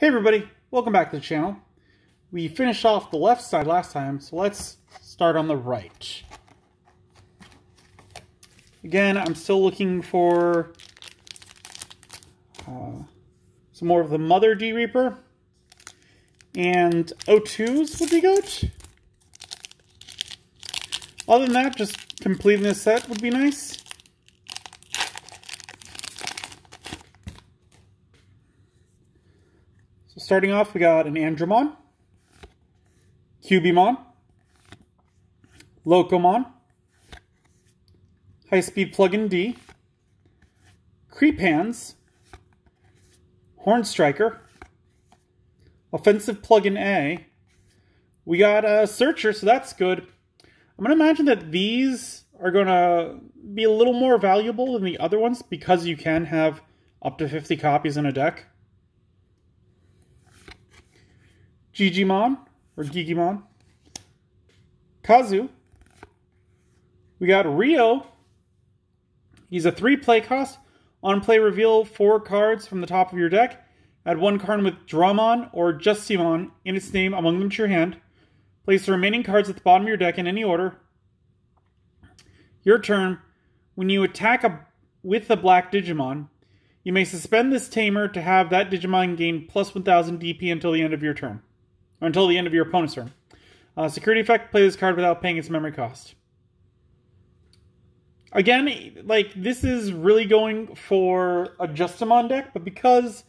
Hey everybody, welcome back to the channel. We finished off the left side last time, so let's start on the right. Again, I'm still looking for uh, some more of the Mother D Reaper. And O2s would be good. Other than that, just completing this set would be nice. Starting off, we got an Andromon, Cubimon, Locomon, High Speed Plug-in D, Creephands, Horn Striker, Offensive Plug-in A. We got a Searcher, so that's good. I'm going to imagine that these are going to be a little more valuable than the other ones because you can have up to 50 copies in a deck. Gigimon, or Gigimon. Kazu. We got Ryo. He's a three play cost. On play, reveal four cards from the top of your deck. Add one card with Dramon or Justimon in its name among them to your hand. Place the remaining cards at the bottom of your deck in any order. Your turn. When you attack a, with a black Digimon, you may suspend this tamer to have that Digimon gain plus 1000 DP until the end of your turn until the end of your opponent's turn. Uh, security effect, play this card without paying its memory cost. Again, like, this is really going for a Justimon deck, but because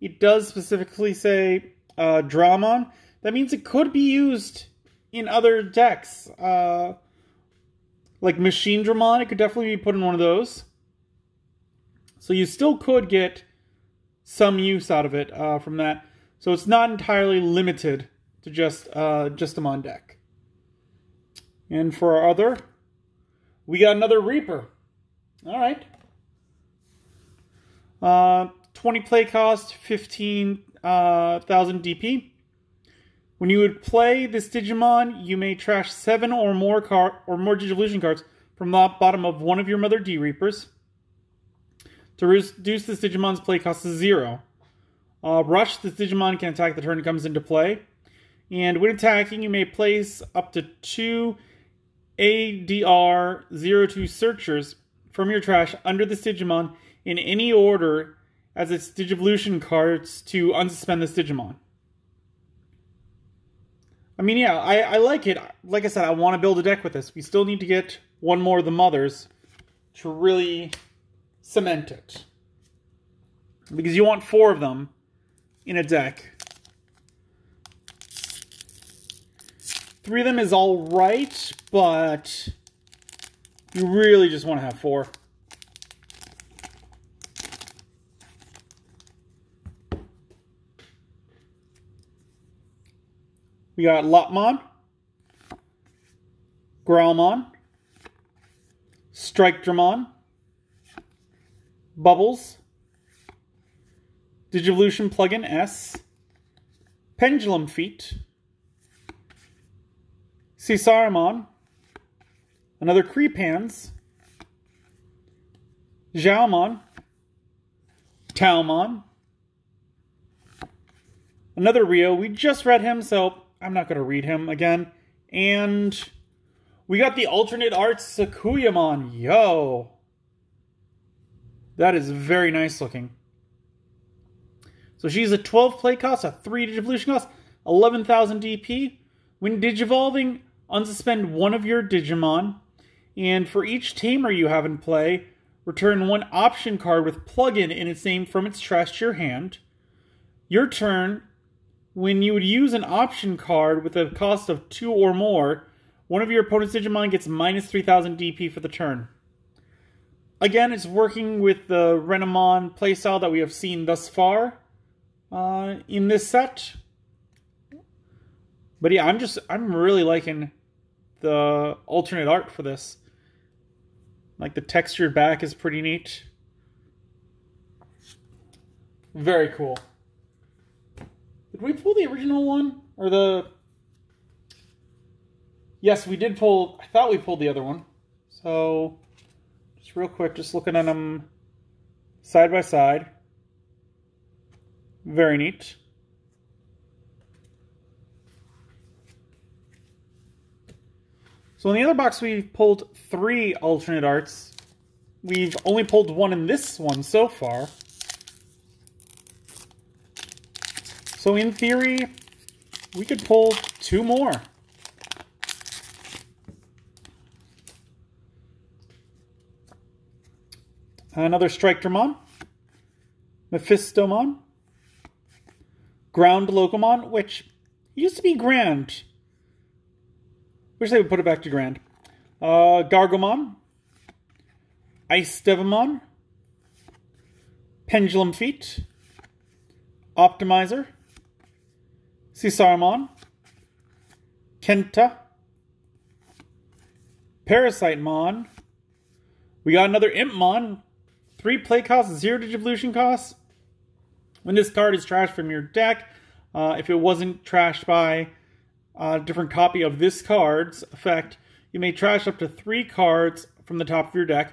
it does specifically say uh, Dramon, that means it could be used in other decks. Uh, like Machine Dramon, it could definitely be put in one of those. So you still could get some use out of it uh, from that. So it's not entirely limited to just uh, Justimon deck. And for our other, we got another Reaper. All right. Uh, 20 play cost, 15,000 uh, DP. When you would play this Digimon, you may trash seven or more card or more Digivolution cards from the bottom of one of your Mother D Reapers. To reduce this Digimon's play cost to zero. Uh, rush, this Digimon can attack the turn it comes into play. And when attacking, you may place up to two ADR02 searchers from your trash under this Digimon in any order as its Digivolution cards to unsuspend this Digimon. I mean, yeah, I, I like it. Like I said, I want to build a deck with this. We still need to get one more of the mothers to really cement it. Because you want four of them in a deck. Three of them is all right, but you really just want to have four. We got Lopmon, Growlmon, Strike Dramon, Bubbles, Digivolution Plugin S, Pendulum Feet, Caesaramon, another Creephands, Xiaomon, Talmon, another Ryo. We just read him, so I'm not going to read him again. And we got the alternate art Sakuyamon. Yo. That is very nice looking. So she's a 12 play cost, a 3 Digivolution cost, 11,000 DP. When Digivolving, unsuspend one of your Digimon, and for each Tamer you have in play, return one option card with plug-in in its name from its trash to your hand. Your turn, when you would use an option card with a cost of 2 or more, one of your opponent's Digimon gets minus 3,000 DP for the turn. Again, it's working with the Renamon playstyle that we have seen thus far uh, in this set. But yeah, I'm just, I'm really liking the alternate art for this. Like the textured back is pretty neat. Very cool. Did we pull the original one? Or the... Yes, we did pull... I thought we pulled the other one. So, just real quick, just looking at them side by side. Very neat. So in the other box, we've pulled three alternate arts. We've only pulled one in this one so far. So in theory, we could pull two more. Another Strike Dramon. Mephistomon. Ground Locomon, which used to be Grand. Wish they would put it back to Grand. Uh, Gargomon. Ice Devimon. Pendulum Feet. Optimizer. Caesarmon. Kenta. Parasite Mon. We got another Impmon. Three play costs, zero Digivolution costs. When this card is trashed from your deck, uh, if it wasn't trashed by a different copy of this card's effect, you may trash up to three cards from the top of your deck.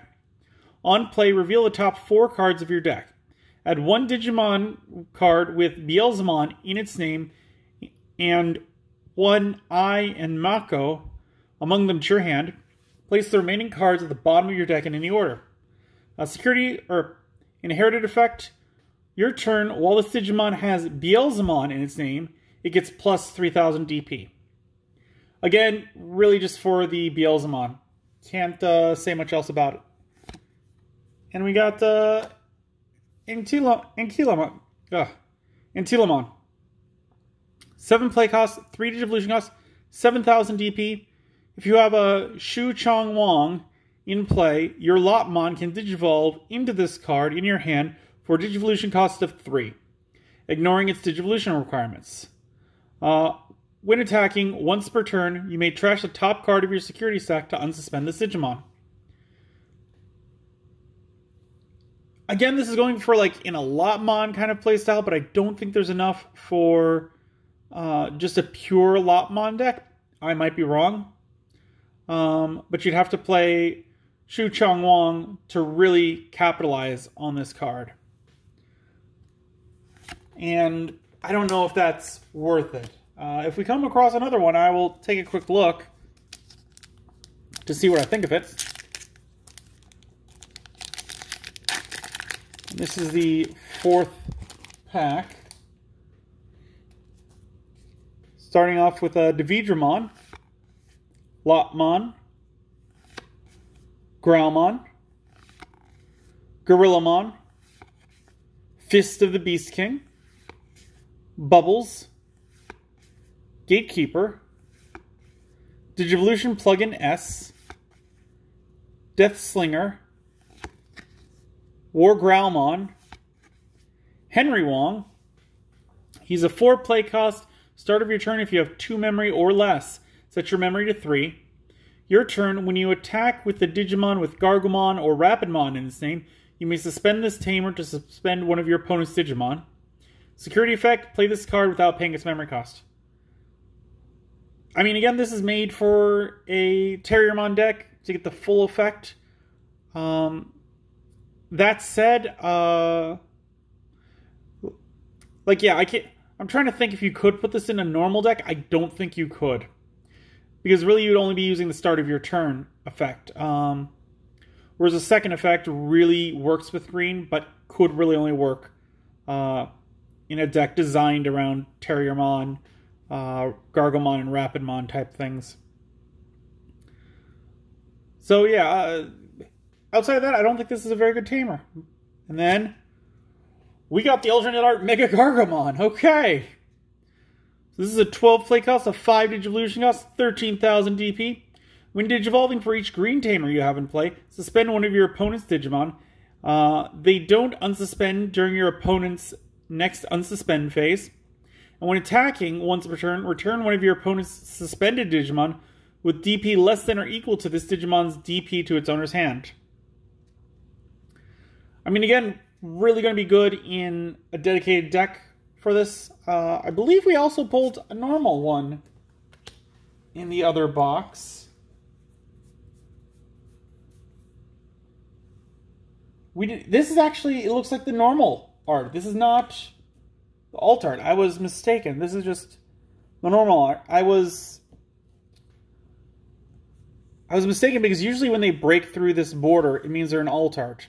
On play, reveal the top four cards of your deck. Add one Digimon card with Beelzemon in its name and one Ai and Mako among them to your hand. Place the remaining cards at the bottom of your deck in any order. A security or inherited effect. Your turn, while this Digimon has Beelzemon in its name, it gets plus 3000 DP. Again, really just for the Beelzemon. Can't uh, say much else about it. And we got uh. Ugh. Inkilamon. 7 play cost, 3 Digivolution cost, 7000 DP. If you have a Shu Chong Wong in play, your Lopmon can Digivolve into this card in your hand for Digivolution cost of 3, ignoring its Digivolution requirements. Uh, when attacking, once per turn, you may trash the top card of your security stack to unsuspend the Digimon. Again, this is going for like in a Lopmon kind of playstyle, but I don't think there's enough for uh, just a pure Lopmon deck. I might be wrong. Um, but you'd have to play Shu Chong Wong to really capitalize on this card. And I don't know if that's worth it. Uh, if we come across another one, I will take a quick look to see what I think of it. This is the fourth pack. Starting off with a uh, Devidramon, Lopmon, Growlmon, Gorillamon, Fist of the Beast King, Bubbles, Gatekeeper, Digivolution Plugin S, Death Slinger, War Growlmon, Henry Wong. He's a 4 play cost. Start of your turn if you have 2 memory or less. Set your memory to 3. Your turn, when you attack with the Digimon with Gargomon or Rapidmon in its name, you may suspend this Tamer to suspend one of your opponent's Digimon. Security effect, play this card without paying its memory cost. I mean, again, this is made for a Terriermon deck to get the full effect. Um, that said, uh, like, yeah, I can't. I'm trying to think if you could put this in a normal deck. I don't think you could because really you'd only be using the start of your turn effect. Um, whereas the second effect really works with green, but could really only work uh, in a deck designed around Terriermon, uh, Gargomon, and Rapidmon type things. So yeah, uh, outside of that, I don't think this is a very good tamer. And then we got the alternate art Mega Gargomon. Okay. So this is a 12 play cost, a 5 Digivolution cost, 13,000 DP. When Digivolving for each green tamer you have in play, suspend one of your opponent's Digimon. Uh, they don't unsuspend during your opponent's next unsuspend phase. And when attacking once per turn, return one of your opponent's suspended Digimon with DP less than or equal to this Digimon's DP to its owner's hand. I mean, again, really going to be good in a dedicated deck for this. Uh, I believe we also pulled a normal one in the other box. We did, this is actually, it looks like the normal art. This is not the alt art. I was mistaken. This is just the normal art. I was I was mistaken because usually when they break through this border, it means they're an alt art.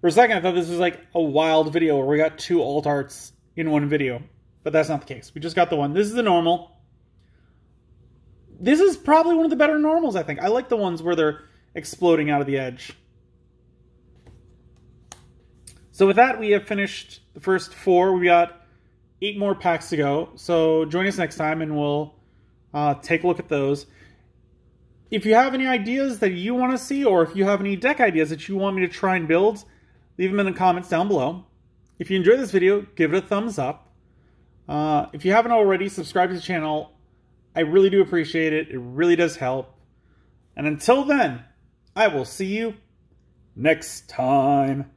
For a second, I thought this was like a wild video where we got two alt arts in one video, but that's not the case. We just got the one. This is the normal. This is probably one of the better normals, I think. I like the ones where they're exploding out of the edge. So with that, we have finished the first four. We got eight more packs to go. So join us next time and we'll uh, take a look at those. If you have any ideas that you want to see, or if you have any deck ideas that you want me to try and build, leave them in the comments down below. If you enjoyed this video, give it a thumbs up. Uh, if you haven't already, subscribe to the channel. I really do appreciate it. It really does help. And until then, I will see you next time.